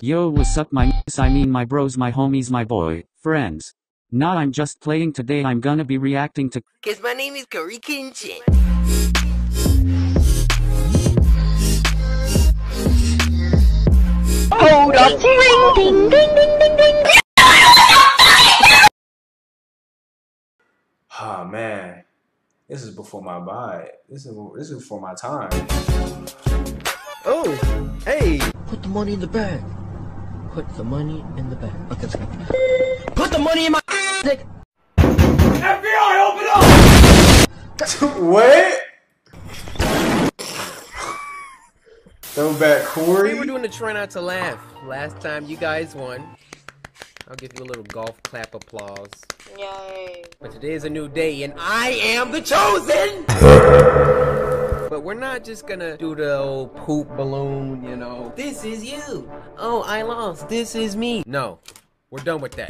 Yo, what's up, my s- I mean, my bros, my homies, my boy, friends. Nah, I'm just playing today. I'm gonna be reacting to Cause my name is Cory Kenshin. Hold up. Ring, ding, ding, ding, ding, ding. Oh man, this is before my buy. This is this is before my time. Oh, hey. Put the money in the bag. Put the money in the bag. Okay, let's go. Put the money in my dick. FBI, open up! What? Throw back Cory. We were doing the try not to laugh. Last time you guys won. I'll give you a little golf clap applause. Yay. But today is a new day and I am the chosen! but we're not just gonna do the old poop balloon, you know. This is you! Oh, I lost. This is me. No, we're done with that.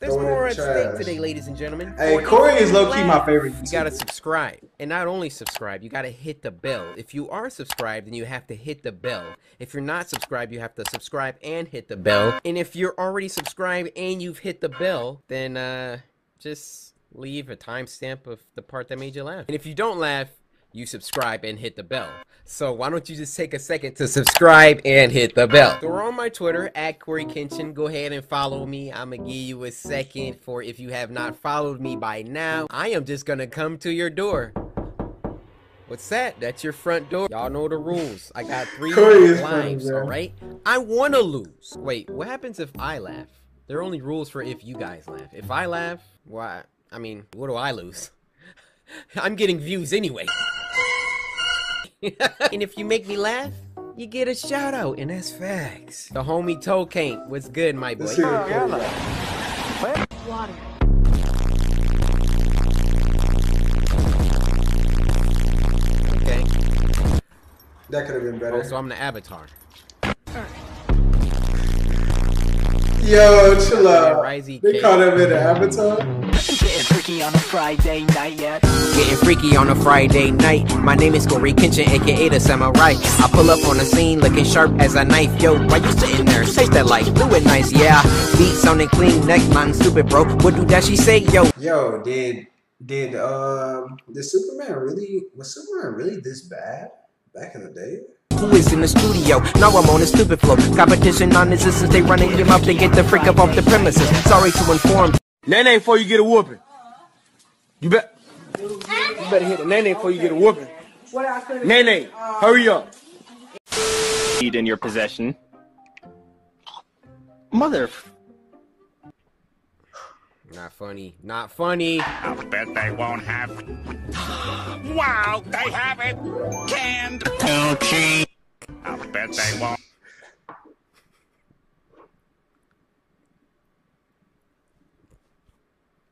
There's more at stake today, ladies and gentlemen. Hey, Cory is low-key my laugh, favorite You gotta subscribe. And not only subscribe, you gotta hit the bell. If you are subscribed, then you have to hit the bell. If you're not subscribed, you have to subscribe and hit the bell. And if you're already subscribed and you've hit the bell, then uh just leave a timestamp of the part that made you laugh. And if you don't laugh, you subscribe and hit the bell. So why don't you just take a second to subscribe and hit the bell? So we're on my Twitter at Cory Kenshin. Go ahead and follow me. I'm gonna give you a second for if you have not followed me by now. I am just gonna come to your door. What's that? That's your front door. Y'all know the rules. I got three Cory is funny, lives, alright? I wanna lose. Wait, what happens if I laugh? There are only rules for if you guys laugh. If I laugh, why? I mean, what do I lose? I'm getting views anyway. And if you make me laugh, you get a shout out, and that's facts. The homie Toe Caint, what's good, my boy? Let's hear it, oh, Cory. Water. Okay. That could have been Oh, better. so I'm the avatar. Yo, chill out. Risey They K. called him in the Avatar. Getting freaky on a Friday night, yeah. Getting freaky on a Friday night. My name is Cory Kenshin, aka the Samurai. I pull up on the scene looking sharp as a knife. Yo, why you sitting there? Taste that life, do it nice, yeah. Beat sounding clean, neck man, stupid bro. What do that she say, yo? Yo, did did um did Superman really was Superman really this bad back in the day? Who is in the studio? Now I'm on a stupid flow. Competition non-existent, they running your mouth to get the freak up off the premises. Sorry to inform. Nene before you get a whooping. You bet. You better hit the nene before you get a whooping. Nene, hurry up. Need in your possession. Mother. Not funny. Not funny. I'll bet they won't have. wow, they have it! Canned! Gucci! I'll bet they won't.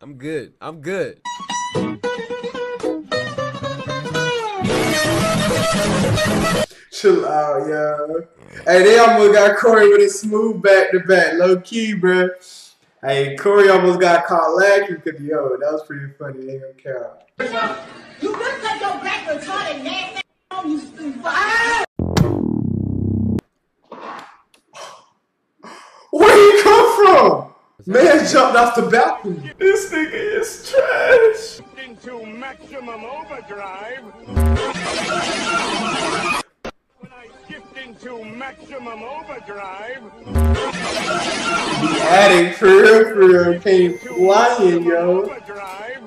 I'm good. I'm good. Chill out, yo. Hey, they almost got Cory with a smooth back to back, low key, bro. Hey, Cory almost got caught lacking because yo, that was pretty funny. They don't care. You could take your back retarded nasty on you stupid. Where he come from? Man jumped off the balcony. This nigga is trash. Into maximum overdrive. when I shift into maximum overdrive. The addict, for real, for real, came flying, yo. Overdrive.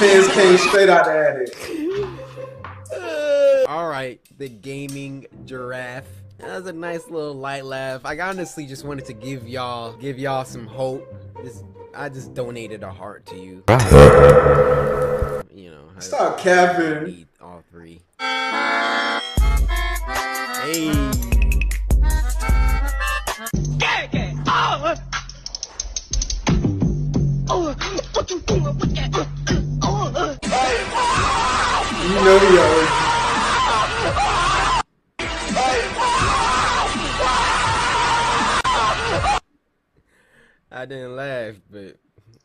Man's came straight out the attic. All right, the gaming giraffe. That was a nice little light laugh. I honestly just wanted to give y'all give y'all some hope. This I just donated a heart to you. You know. I Stop capping. need all three. Hey. You know he always. I didn't laugh, but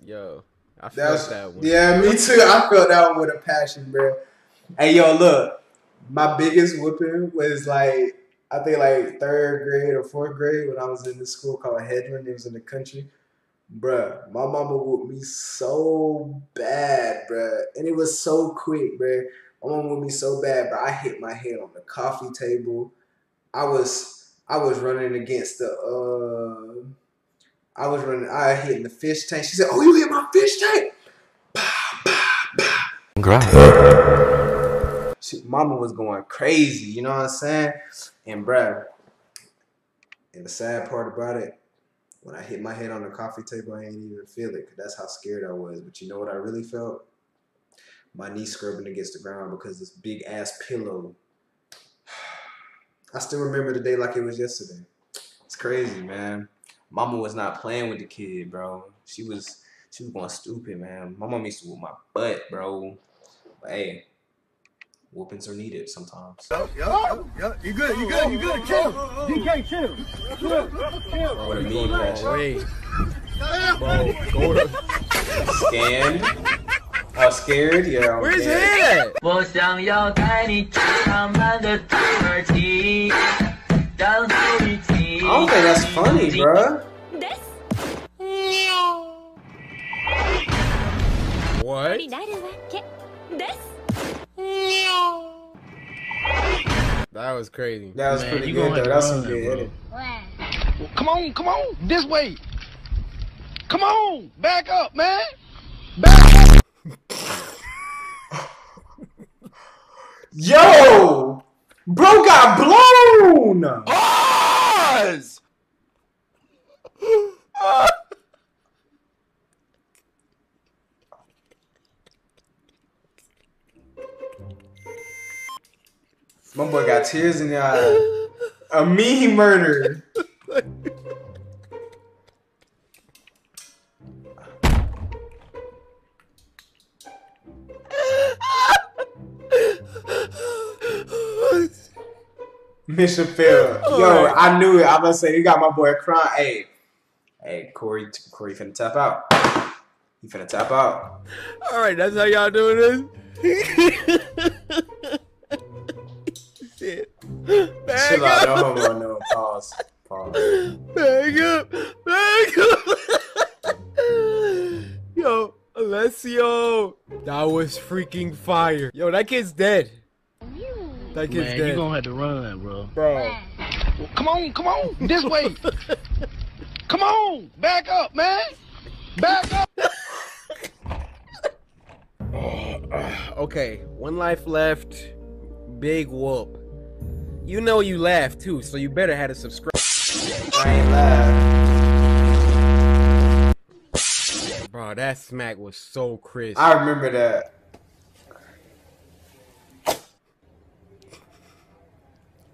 yo, I felt That's that one. yeah, me too. I felt that one with a passion, bro. Hey, yo, look, my biggest whooping was like I think like third grade or fourth grade when I was in this school called Hedron. It was in the country. Bruh, my mama whooped me so bad, bruh. And it was so quick, bruh. My mama whooped me so bad, bruh. I hit my head on the coffee table. I was I was running against the uh I was running I hit in the fish tank. She said, Oh, you hit my fish tank? She, mama was going crazy, you know what I'm saying? And bruh, and the sad part about it, when I hit my head on the coffee table, I ain't even feel it because that's how scared I was. But you know what I really felt? My knee scrubbing against the ground because this big ass pillow. I still remember the day like it was yesterday. It's crazy, man. Mama was not playing with the kid, bro. She was she was going stupid, man. My mom used to whoop my butt, bro. But hey, whoopings are needed sometimes. Yeah, yeah, you good, you good, you good. Chill. DK, chill. Chill, chill. What a mean fashion. Wait. Bro, go to. Scared? Oh, scared? Yeah. I'm Where's his scared. head? 我想要带你去浪漫的土耳其，让土耳其。 I don't think that's funny, bruh. What? That was crazy. That was Man, pretty you good though. That's some good well, Come on, come on, this way. Come on, back up, man. Back up. Yo, bro got blown. Pause. My boy got tears in the eye. A mean murder. Mission failed. Yo, I knew it. I'm gonna say you got my boy crying. Hey, hey, Cory, Cory finna tap out. He finna tap out. All right, that's how y'all doing this. Shit. Back Chill out. No up. homo. No pause. Pause. Back up. Back up. Yo, Alessio. That was freaking fire. Yo, that kid's dead. That kid's Man, dead. you gonna have to run, bro. Bro. Come on, come on, this way. Come on, back up, man. Back up. Okay, one life left. Big whoop. You know you laugh too, so you better have a subscribe. I ain't. Bro, that smack was so crisp. I remember that.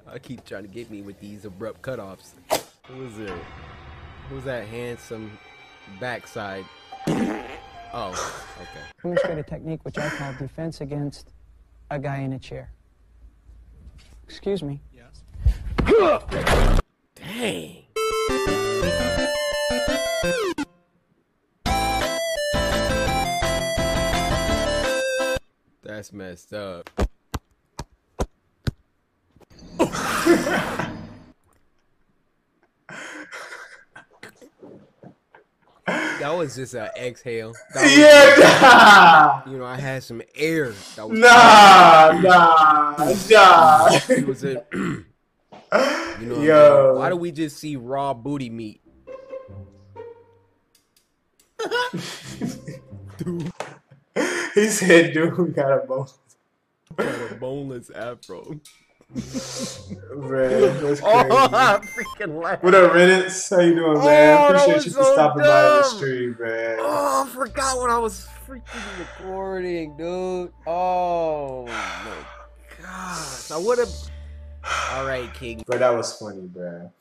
I keep trying to get me with these abrupt cutoffs. Who is it? Who's that handsome backside? Oh, okay. demonstrate a technique which I call defense against a guy in a chair. Excuse me. Yes. Dang. That's messed up. That was just an exhale. Yeah, You know, I had some air. Nah, nah, nah, It was a, you know, Yo. why do we just see raw booty meat? dude. he said, "Dude, got a bone." Got a boneless afro. Man, that's oh, crazy. Oh, I freaking laughed. What up, Reddits? How you doing, man? Oh, that Appreciate you for so stopping by the stream, man. Oh, I forgot what I was freaking recording, dude. Oh my gosh, I would have. All right, King. Bro, that was funny, bro.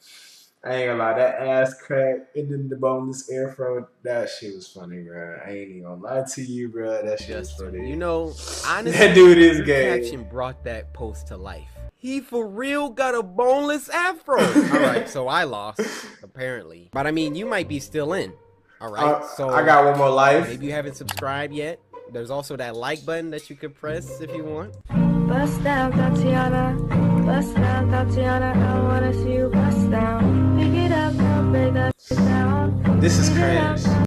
I ain't gonna lie, that ass crack and then the boneless afro, that shit was funny, bro. I ain't even gonna lie to you, bro. That shit was funny. You know, honestly, That dude is gay. Action brought that post to life. He for real got a boneless afro. All right, so I lost apparently, but I mean, you might be still in. All right, Uh, so I got one more life. Maybe you haven't subscribed yet. There's also that like button that you could press if you want. Bust out Tatiana, Bust down, Tatiana, I wanna see you bust down. Pick it up, now break that down. This is Pick cringe.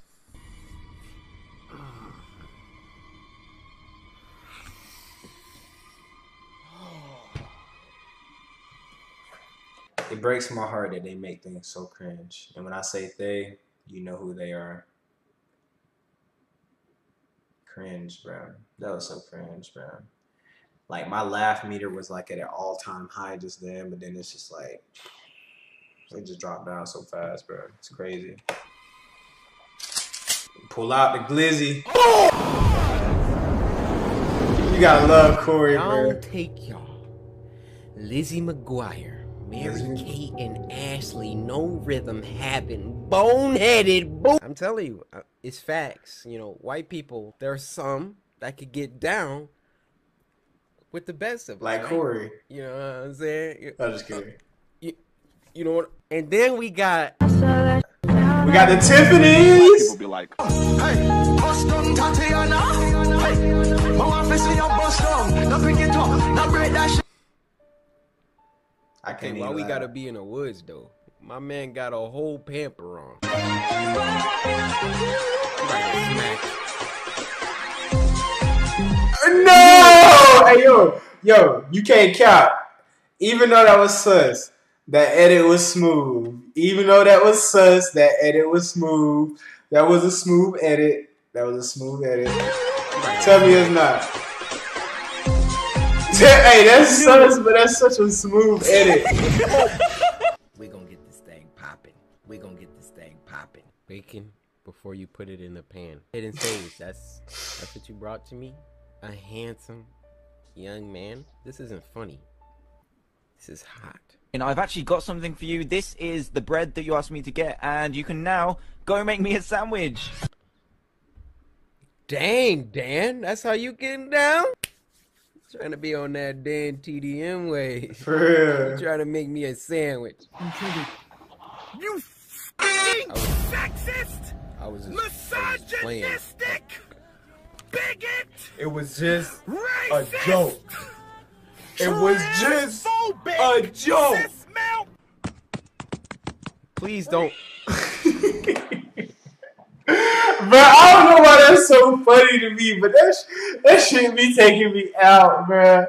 It breaks my heart that they make things so cringe. And when I say they, you know who they are. Cringe, bro. That was so cringe, bro. Like my laugh meter was like at an all time high just then, but then it's just like it just dropped down so fast, bro. It's crazy. Pull out the glizzy. You gotta love Cory, bro. I'll take y'all. Lizzie McGuire, Mary Kate, and Ashley, no rhythm having, boneheaded. Bo- I'm telling you, uh, it's facts. You know, white people, there are some that could get down with the best of us, Like right? Cory. You know what I'm saying? I'm just kidding. You, you know what? And then we got We got the Tiffany's. People be like, Hey, bust Tatiana. Hey, my wife is in your bust. Now pick it up, now break that shit. I can't why we gotta be in the woods though? My man got a whole pamper on. Uh, no! Hey yo, yo, you can't count. Even though that was sus, that edit was smooth. Even though that was sus, that edit was smooth. That was a smooth edit. That was a smooth edit. Tell me it's not. Hey, that's sus, but that's such a smooth edit. we gonna get this thing popping. We gonna get this thing popping. Bacon before you put it in the pan. Hidden sage. That's that's what you brought to me. A handsome young man. This isn't funny. This is hot. And I've actually got something for you. This is the bread that you asked me to get, and you can now go make me a sandwich. Dang, Dan, that's how you getting down? Trying to be on that Dan TDM way. For real. Trying to make me a sandwich. you f***ing I was- sexist, I was just, I was just playing. misogynistic, bigot, It was just a joke. It was just a joke. Please don't. Bro, I don't know why that's so funny to me, but that sh- that shit be taking me out, bro.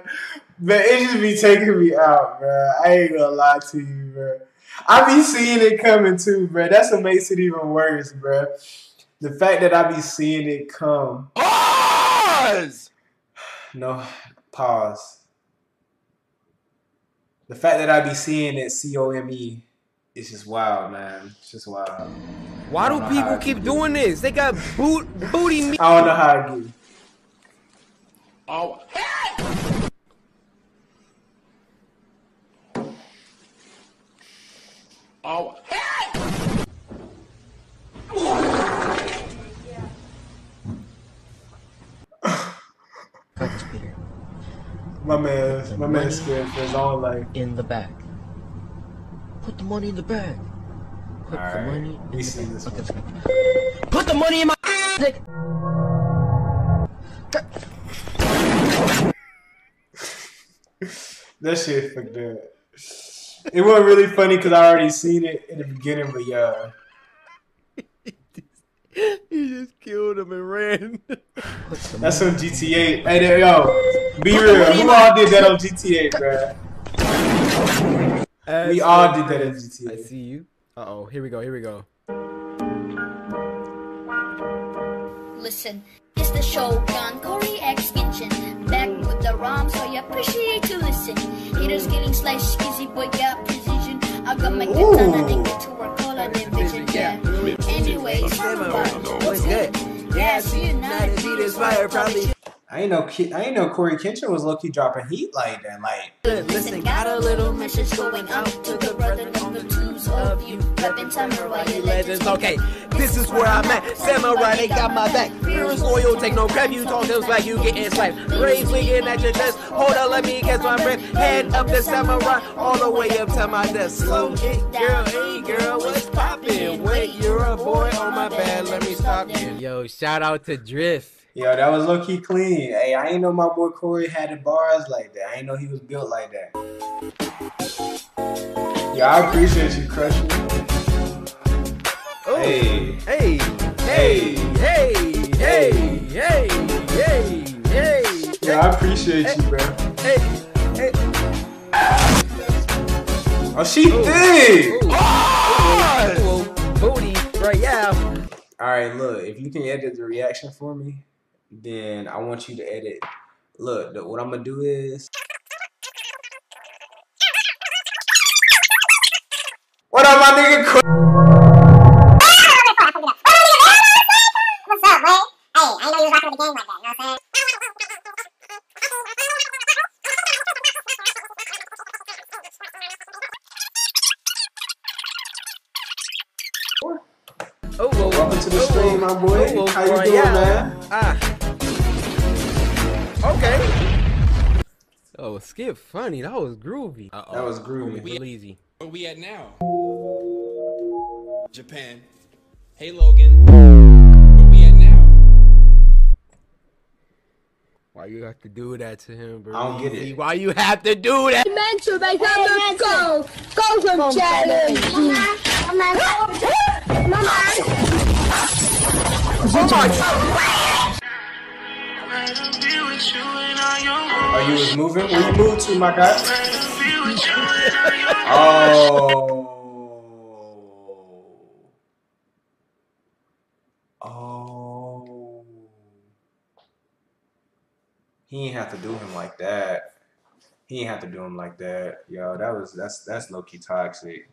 But it just be taking me out, bro. I ain't gonna lie to you, bro. I be seeing it coming too, bro. That's what makes it even worse, bro. The fact that I be seeing it come. Pause! No, pause. The fact that I be seeing it C O M E is just wild, man. It's just wild. Why do don't know how people keep get doing this? They got boot booty me. I don't know how I get it. Oh, oh, Cut My man, my man scared for his own life. In the bag. Put the money in the bag. Put the Alright, money in we the bag. Okay, one. Put the money in my dick. That shit fucked up. It wasn't really funny because I already seen it in the beginning, but yeah. He just killed him and ran. That's money- on GTA. Hey, there, yo, be real. Who all did that on GTA, bruh? We all did that on I see you. Uh oh, here we go, here we go. Listen, it's the show Shogun Cory X Kenshin. Back with the rhyme, so you appreciate to listen. Haters getting sliced, skizzy, but yeah, precision. I got my katana and get to work, all I division, yeah. Anyways, what's good? Yeah, see you now. fire probably. I ain't know. Ki- I ain't know Cory Kenshin was low key dropping heat like that. Like, Listen, got a little message going out to the brother number twos of you. Reppin' samurai, you legends. Legends, okay. This is where I'm at. Samurai, they got my back. Fearless, loyal, take no crap. You talk just like you getting slapped. Braids wigging at your chest. Hold on, let me catch my breath. Head up the samurai, all the way up to my desk. Slow it, girl, hey girl, what's poppin'? Wait, you're a boy, oh my bad, let me stop you. Yo, shout out to Drift. Yo, that was low key clean. Hey, I ain't know my boy Cory had the bars like that. I ain't know he was built like that. Yo, I appreciate you, crushing. Oh. Hey. Hey, hey, hey, hey, hey, hey, hey. Yo, I appreciate you, bro. Hey, hey. Oh, she oh, thick. Oh. Oh, oh, booty, right? Yeah. All right, look. If you can edit the reaction for me, then I want you to edit. Look, what I'm gonna do is. What up, my nigga? Oh, skip funny. That was groovy. Uh-oh. That was groovy. It was easy. Where we at now? Japan. Hey Logan. Where we at now? Why you have to do that to him, bro? I don't get it. Why you have to do that? meant to make up the go. Go from challenge. Mama. Oh, you was moving? Where you moved to, my guy? Oh. Oh. He ain't have to do him like that. He ain't have to do him like that. Yo, that was that's that's low key toxic.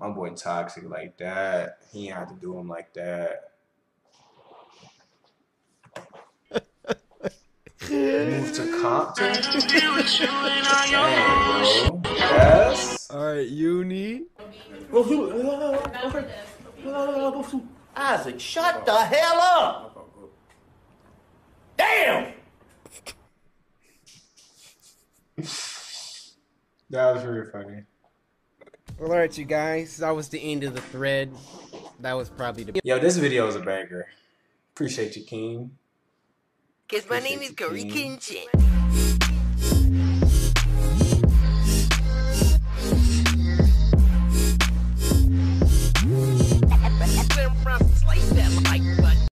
My boy toxic like that. He ain't have to do him like that. Move to Compton. Dang, bro. Yes. All right, uni. Isaac, shut the hell up! Damn! That was really funny. Well, all right, you guys. That was the end of the thread. That was probably the. Yo, this video is a banger. Appreciate you, King. Cause my name is King. Kenshin.